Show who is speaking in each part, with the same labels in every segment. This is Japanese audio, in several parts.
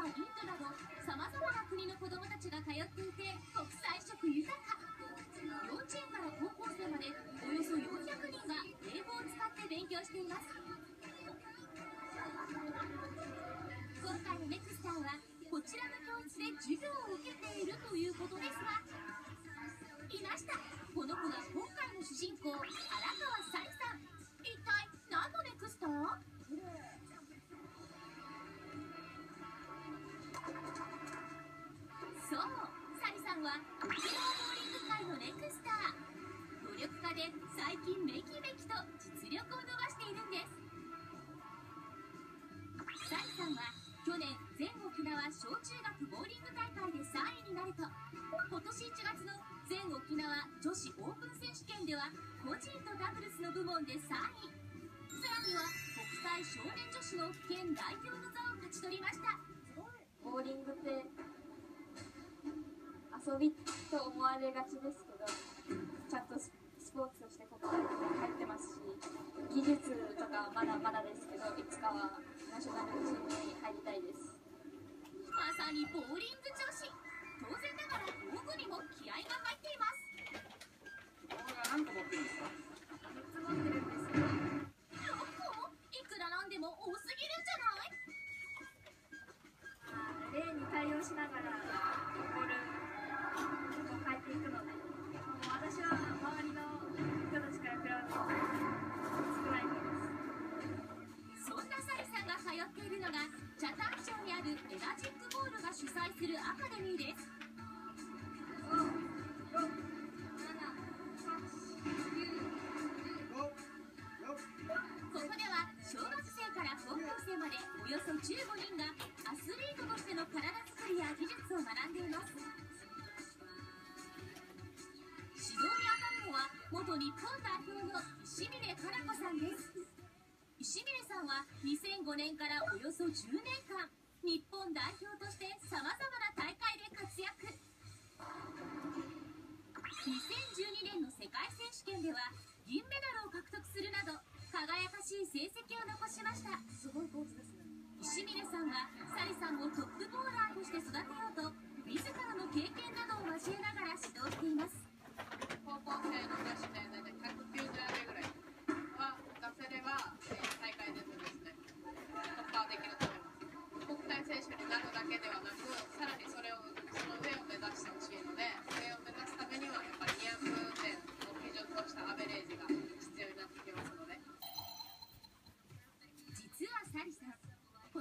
Speaker 1: カインドなどさまざまな国の子どもたちが通っていて国際色豊か幼稚園から高校生までおよそ400人が英語を使って勉強しています今回のネクスターはこちらの教室で授業を受けているということですがいましたこの子が今回の主人公荒川沙里さん。一体何のネクスター去年全沖縄小中学ボーリング大会で3位になると今年1月の全沖縄女子オープン選手権では個人とダブルスの部門で3位。さらには国際少年女子の県代表の座を勝ち取りました。
Speaker 2: ボーリングって遊びと思われがちですけどちゃんとスポーツとして国体に入ってますし技術とかはまだまだですけどいつかはナショナルチームに入りたいです。
Speaker 1: まさにボーリング女子。当然ながらが北谷町にあるエナジックボールが主催するアカデミーです。ここでは小学生から高校生までおよそ15人がアスリートとしての体作りや技術を学んでいます。指導に当たるのは元日本代表の2005年からおよそ10年間日本代表としてさまざまな大会で活躍。2012年の世界選手権では銀メダルを獲得するなど輝かしい成績を残しました。
Speaker 2: すごいポーズですね
Speaker 1: 石峰さんはサリさんをトップボーラーとして育てようと自らの経験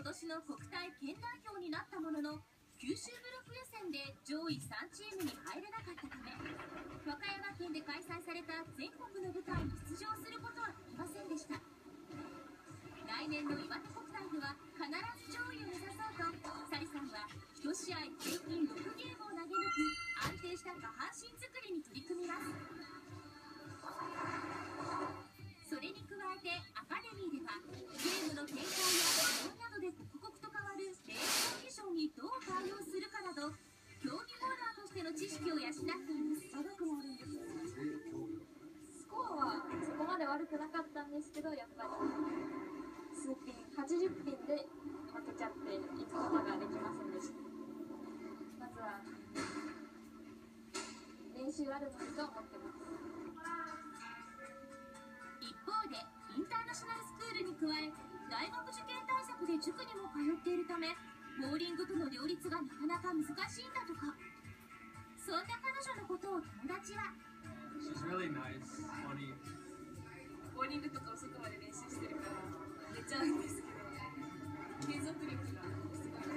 Speaker 1: 年の国体県代表になったものの九州ブロック予選で上位3チームに入れなかったため和歌山県で開催された全国の舞台に出場することはできませんでした。来年の岩手国体では必ず上位を目指そうとサリさんは1試合平均6ゲームを投げ抜く安定した下半
Speaker 2: けどやっぱり数ピン80ピンで負けちゃっていくことができませんでしたまずは練習あるのにと思ってます。
Speaker 1: 一方でインターナショナルスクールに加え大学受験対策で塾にも通っているためボーリングとの両立がなかなか難しいんだとか。そんな彼女のことを友達は
Speaker 3: She's really nice, funny.
Speaker 4: ボーリングとか遅くまで練習してるから寝ちゃうんですけど継続力がすごい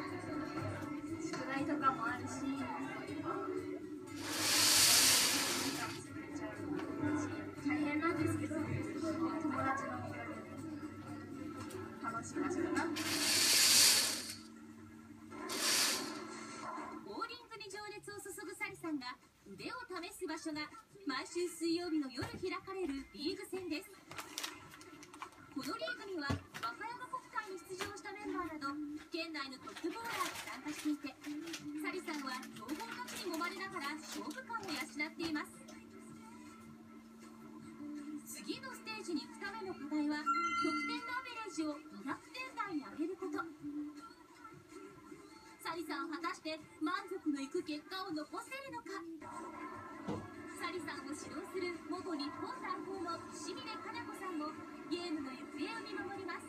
Speaker 2: 宿題とかもあるし大変なんですけど友達のおかげで楽しませたな
Speaker 1: 腕を試す場所が毎週水曜日の夜開かれるリーグ戦です。題は得点のアベレージを200点台に上げること。リさん果たして満足のいく結果を残せるのか。サリさんを指導する元日本代表の清峰かな子さんもゲームの行方を見守ります。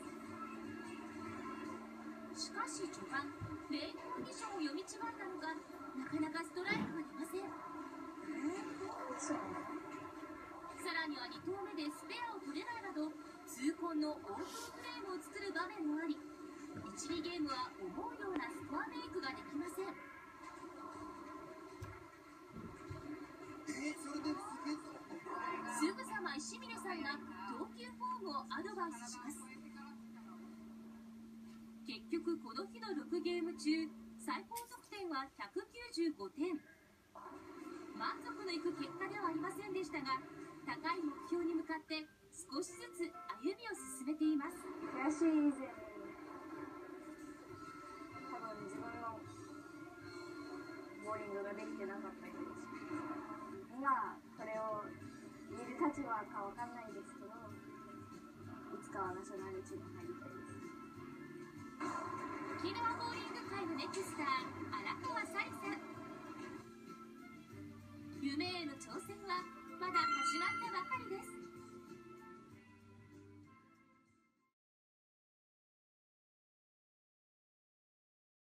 Speaker 1: しかし序盤レインボーミッションを読み違ったのかなかなかストライクが出ませんさらには2投目でスペアを取れないなど痛恨のオープンフレームを作る場面もあり1、2ゲームは思うようなスコアメイクができません。すぐさま石峰さんが投球フォームをアドバイスします。結局この日の6ゲーム中最高得点は195点。満足のいく結果ではありませんでしたが高い目標に向
Speaker 2: 悔しい以前に多分自分のボーリングができてなかったりです今これを見る立場かわかんないですけどいつかはナショナルチーム入りたいです
Speaker 1: 沖縄ボーリング界のネクスター荒川沙里さん。